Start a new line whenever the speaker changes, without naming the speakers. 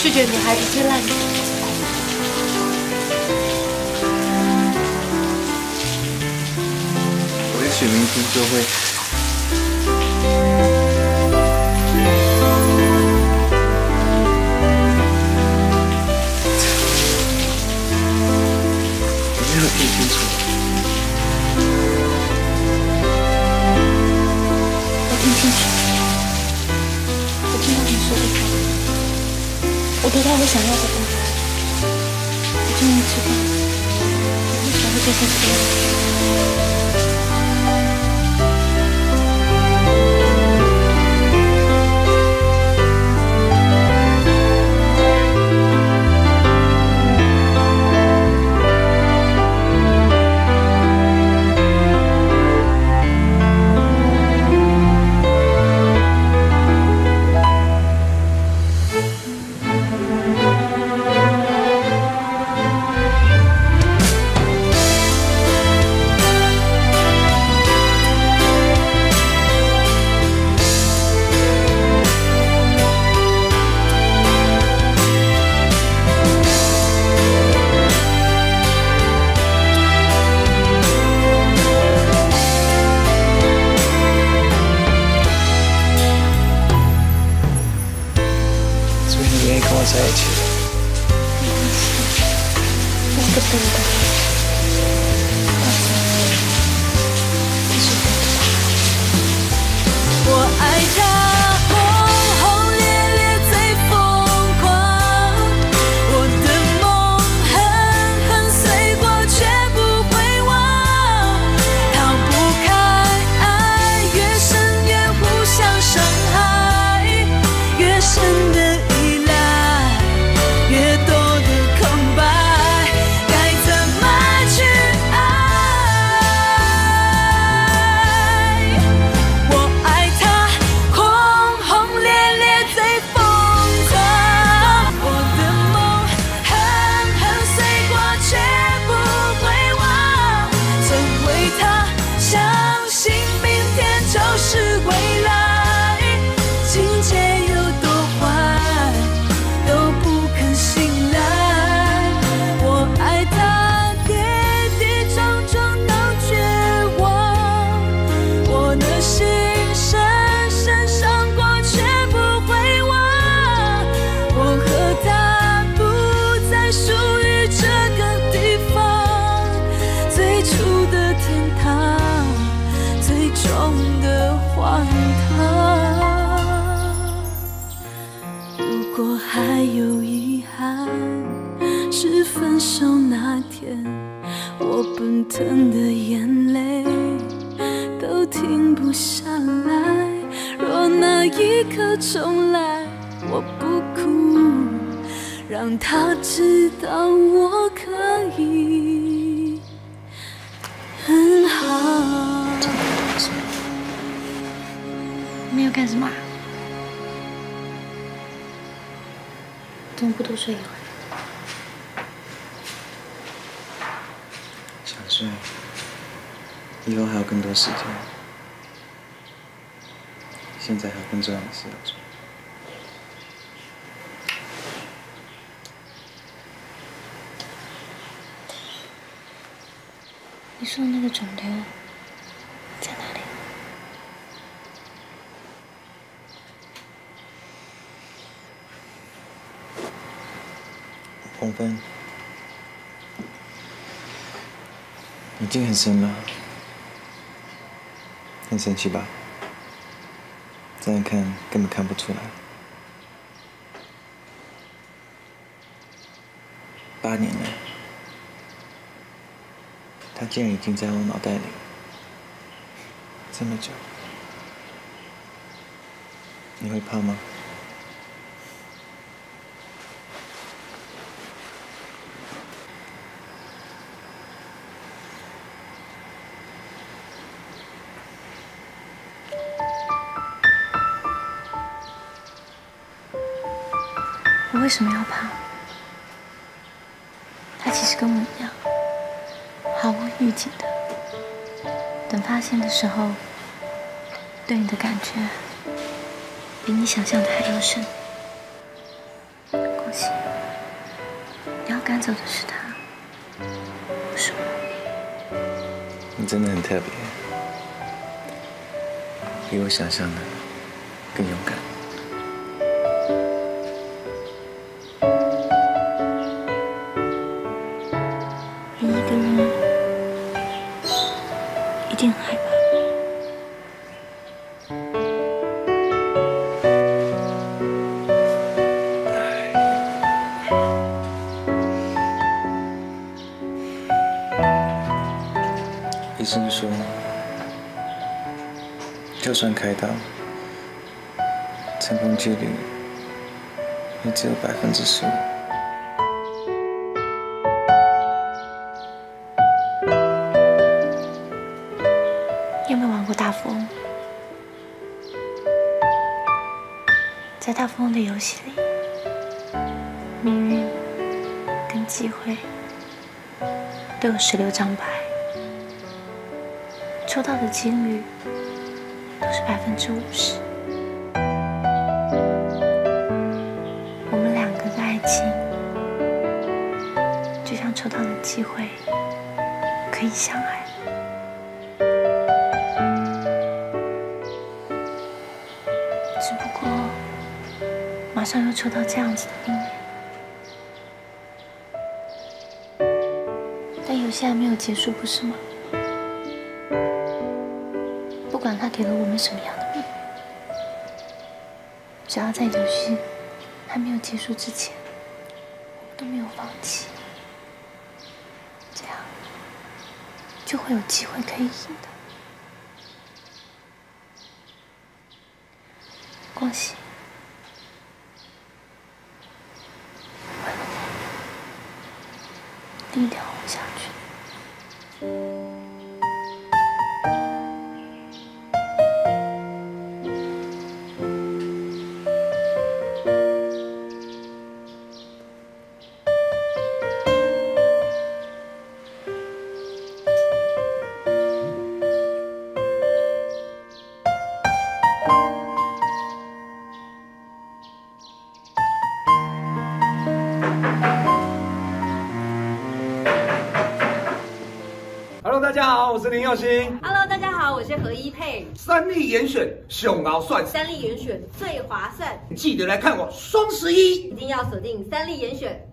拒绝女孩子最烂。
我也许明天就会。
我得到我想要的东西，我终于知道我为什么会做成这样。
一起，
没关
疼的眼泪都停不下来。若那一刻重来，我不哭，让他知道我可以很好。
没有干什么？怎么不多睡一会儿？
睡，以后还有更多时间。现在还有更重要的事要做。
你说的那个肿瘤在哪里？
红分。已经很深了，很神奇吧？这样看根本看不出来。八年了，他竟然已经在我脑袋里这么久，你会怕吗？
我为什么要怕？他其实跟我一样，毫无预警的。等发现的时候，对你的感觉比你想象的还要深。恭喜！
你要赶走的是他，不是我。
你真的很特别，比我想象的更勇敢。生说，就算开刀，成功几率也只有百分之十五。
你有没有玩过大富翁？在大富翁的游戏里，命运跟机会都有十六张牌，抽到的几率都是百分之五十。我们两个的爱情，就像抽到的机会，可以相爱。只不过，马上又抽到这样子的命运，但游戏还没有结束，不是吗？给了我们什么样的命运，只要在游戏还没有结束之前，我们都没有放弃，这样就会有机会可以赢的。恭喜！为了我，你一定要活下去。
大家好，我是林佑星。
Hello，大家好，我是何一佩。
三立严选，熊毛算，
三立严选最划算，
记得来看我双十一。
一定要锁定三立严选。